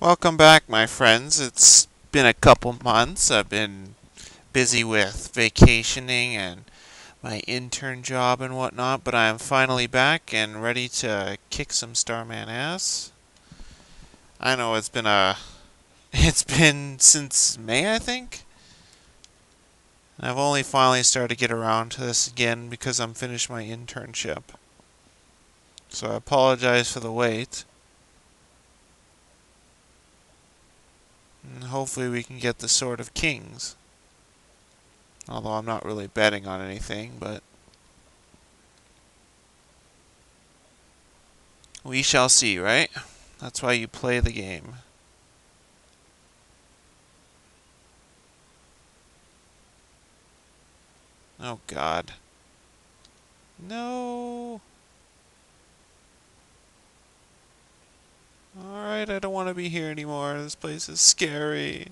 Welcome back, my friends. It's been a couple months. I've been busy with vacationing and my intern job and whatnot, but I am finally back and ready to kick some Starman ass. I know it's been a. It's been since May, I think. I've only finally started to get around to this again because I'm finished my internship. So I apologize for the wait. And hopefully we can get the Sword of Kings. Although I'm not really betting on anything, but... We shall see, right? That's why you play the game. Oh, God. No! Alright, I don't want to be here anymore. This place is scary.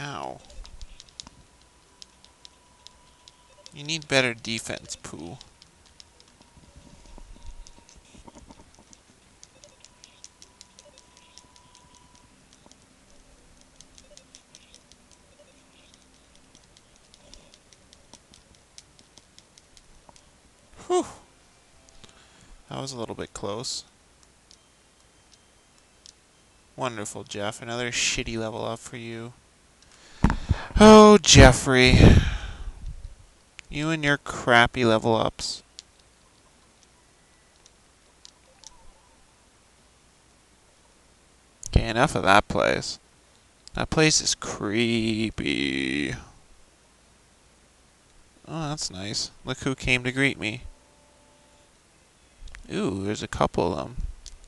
Ow. You need better defense, Poo. Whew. That was a little bit close. Wonderful, Jeff. Another shitty level up for you. Oh, Jeffrey. You and your crappy level ups. Okay, enough of that place. That place is creepy. Oh, that's nice. Look who came to greet me. Ooh, there's a couple of them.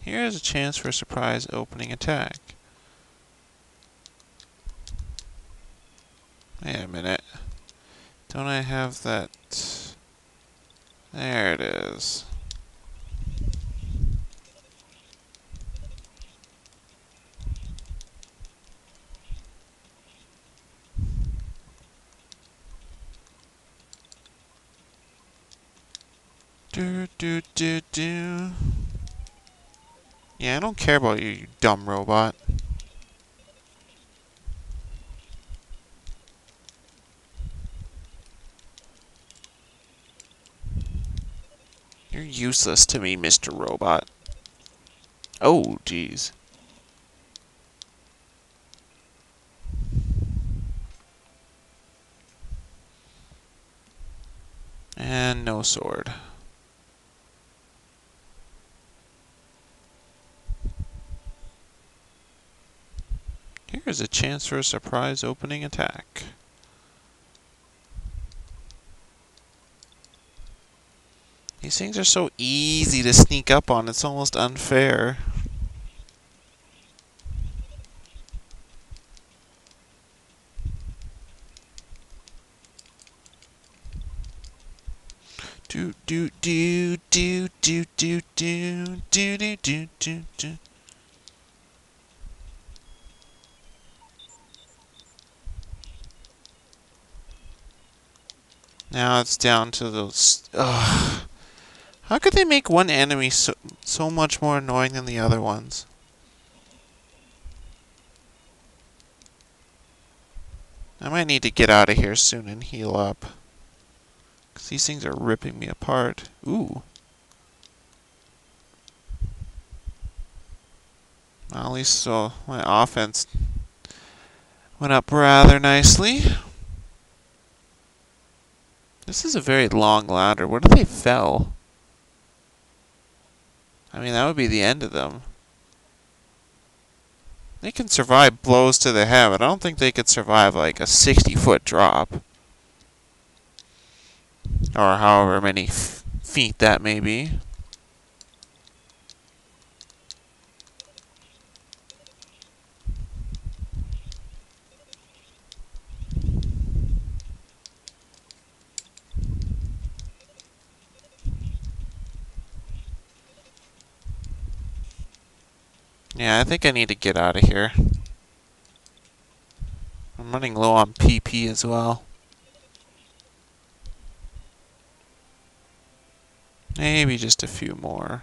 Here's a chance for a surprise opening attack. Wait a minute. Don't I have that... There it is. Do do do. Yeah, I don't care about you, you dumb robot. You're useless to me, Mr. Robot. Oh, jeez. And no sword. Here's a chance for a surprise opening attack. These things are so easy to sneak up on, it's almost unfair. Do do do do do do do do do do do do Now it's down to those. Ugh. How could they make one enemy so, so much more annoying than the other ones? I might need to get out of here soon and heal up. Because these things are ripping me apart. Ooh. Well, at least so my offense went up rather nicely. This is a very long ladder. What if they fell? I mean, that would be the end of them. They can survive blows to the head, but I don't think they could survive like a 60 foot drop. Or however many feet that may be. Yeah, I think I need to get out of here. I'm running low on PP as well. Maybe just a few more.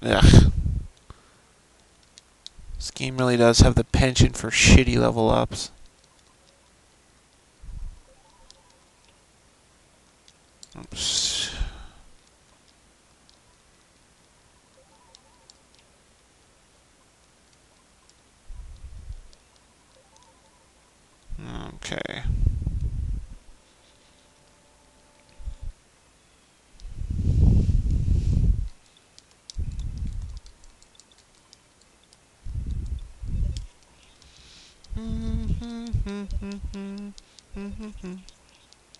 Ugh. This game really does have the penchant for shitty level ups. Oops. Okay.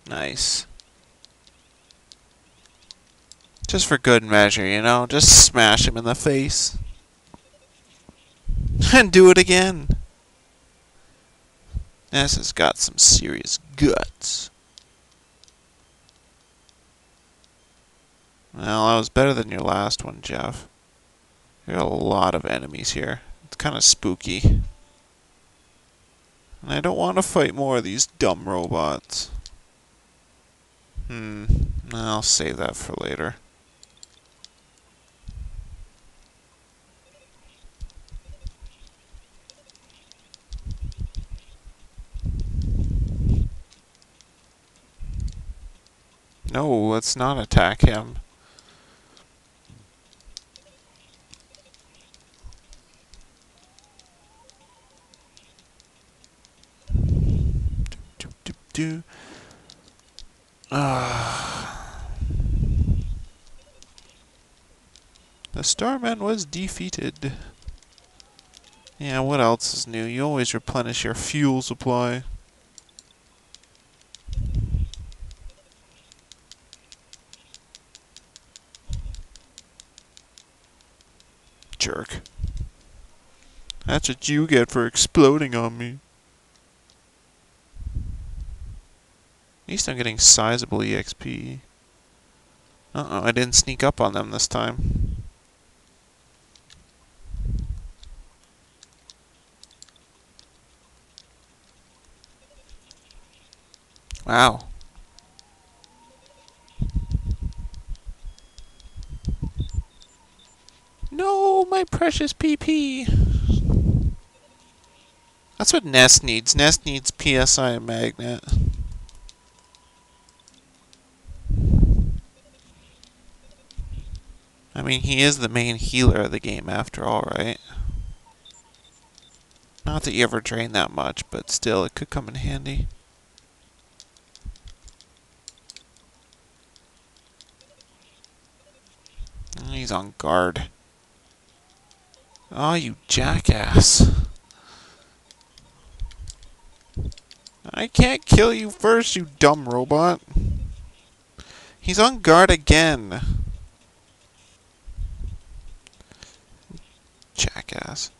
Nice. Just for good measure, you know? Just smash him in the face. and do it again. This has got some serious guts. Well, that was better than your last one, Jeff. There are a lot of enemies here. It's kind of spooky. And I don't want to fight more of these dumb robots. Hmm. I'll save that for later. No, let's not attack him. Do, Ah. The Starman was defeated. Yeah, what else is new? You always replenish your fuel supply. Jerk. That's what you get for exploding on me. Least I'm getting sizable EXP. Uh-oh, I didn't sneak up on them this time. Wow. No, my precious PP. That's what Ness needs. Ness needs PSI and Magnet. I mean, he is the main healer of the game after all, right? Not that you ever drain that much, but still, it could come in handy. He's on guard. Oh, you jackass. I can't kill you first, you dumb robot. He's on guard again. Jackass.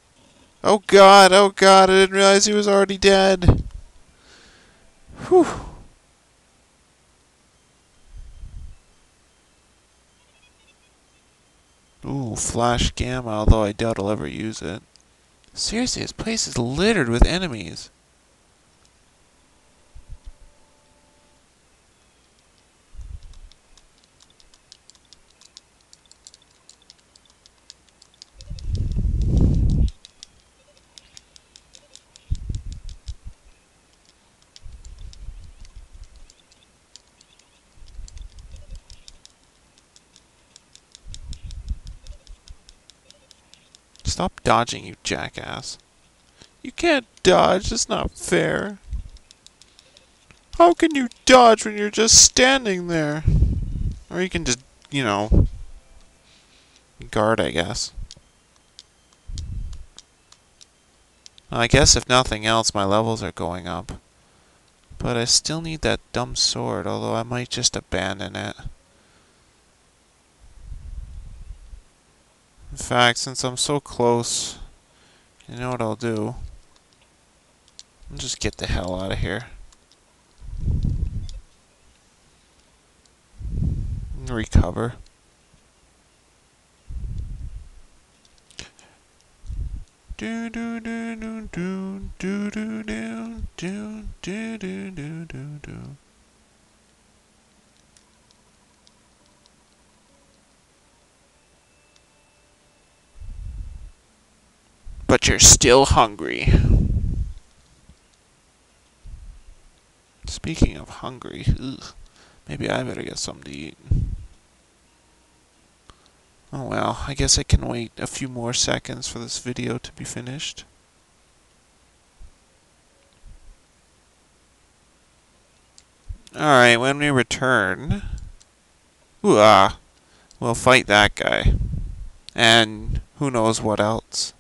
Oh god, oh god, I didn't realize he was already dead. Whew. Ooh, flash gamma, although I doubt I'll ever use it. Seriously, this place is littered with enemies. Stop dodging, you jackass. You can't dodge, that's not fair. How can you dodge when you're just standing there? Or you can just, you know, guard, I guess. I guess if nothing else, my levels are going up. But I still need that dumb sword, although I might just abandon it. In fact, since I'm so close, you know what I'll do? I'll just get the hell out of here. recover. Do do do do do do do do do do do do do. But you're still hungry. Speaking of hungry, ugh, maybe I better get something to eat. Oh well, I guess I can wait a few more seconds for this video to be finished. Alright, when we return, ooh, ah, we'll fight that guy. And who knows what else.